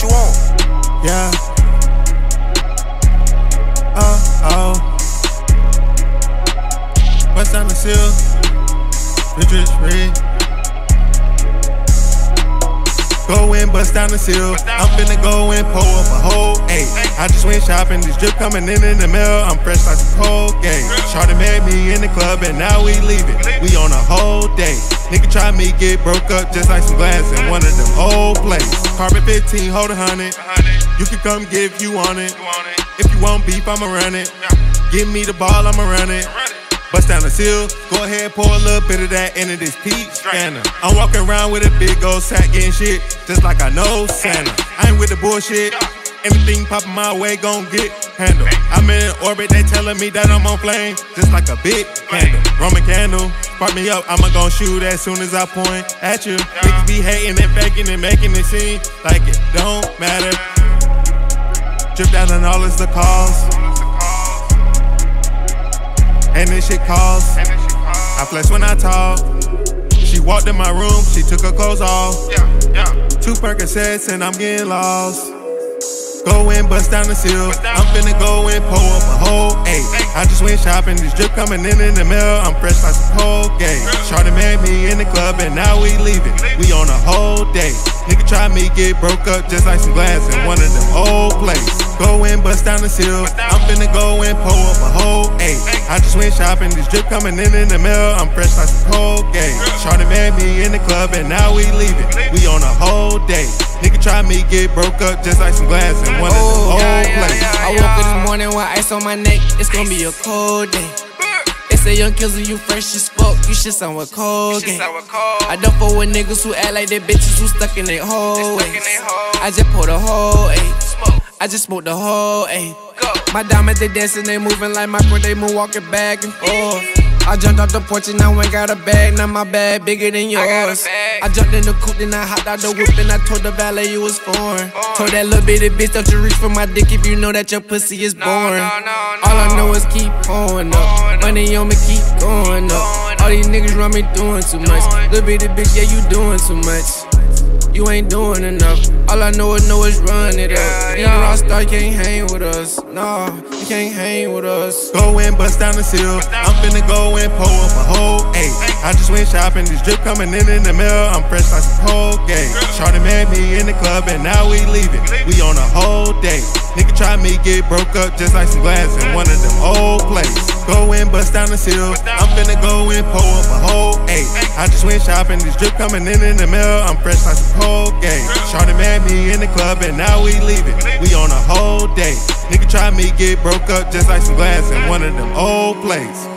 You want? Yeah. Uh, oh, oh. Down the seal. Rich, rich, rich. Go in, bust down the seal. I'm finna go and pull up a whole eight. I just went shopping, this drip coming in in the mail. I'm fresh like a some Colgate. Shorty met me in the club and now we leaving. We on a whole day. Nigga try me, get broke up just like some glass in one of them old places. Carbon 15, hold a hundred. You can come get if you want it. If you want beef, I'ma run it. Give me the ball, I'ma run it. Bust down the seal, go ahead, pour a little bit of that into this peach scanner. I'm walking around with a big old sack getting shit, just like I know Santa. I ain't with the bullshit. Anything popping my way gon' get handled. I'm in orbit, they telling me that I'm on flame, just like a big candle. Roman candle, spark me up, I'ma gon' shoot as soon as I point at you. Niggas be hating and faking and making it seem like it don't matter. Drip down and all is the cause. And this shit costs. I flex when I talk. She walked in my room, she took her clothes off. Two Percocets and I'm getting lost. Go in, bust down the seal. I'm finna go and pull up a whole eight. I just went shopping, this drip coming in in the mail. I'm fresh like some Colgate. Shorty met me in the club and now we leaving. We on a whole day. Nigga try me, get broke up just like some glass in one of them old places. Go in, bust down the seal. I'm finna go and pull up a whole eight. I just went shopping, this drip coming in in the mail. I'm fresh like some Colgate. Shorty met me in the club and now we leaving. We on a whole day. Nigga try me, get broke up just like some glass in one of them Oh, old yeah, yeah, places. I woke up this morning with ice on my neck. It's gonna be a cold day. They say young killer, you fresh as fuck. You should sound with Colgate. I don't fuck with niggas who act like they bitches who stuck in their hallways. I just pulled a whole eight. I just smoked the whole eight. My diamonds they dancing, they moving like Michael, they moon walking back and forth. I jumped off the porch and I went got a bag, now my bag bigger than yours. I, jumped in the coupe, then I hopped out the whip and I told the valet you was foreign. Told that little bitty bitch, don't you reach for my dick if you know that your pussy is boring. All I know is keep pouring up, money on me keep going up. All these niggas run me doing too much. Little bitty bitch, yeah you doing too much. You ain't doing enough. All I know is know is run it up. You a rock star, you can't hang with us. No, you can't hang with us. Go in, bust down the seal. I'm finna go and pull up a whole eight. I just went shopping, this drip coming in in the mail. I'm fresh like some Colgate. Shorty met me in the club and now we leaving. We on a whole day. Nigga try me, get broke up just like some glass in one of them old places. Go in, bust down the seal. I'm finna go and pull up a whole eight. I just went shopping, this drip coming in in the mail. I'm fresh like some Colgate. Shorty met me in the club and now we leaving. We on a whole day. Nigga try me, get broke up just like some glass in one of them old places.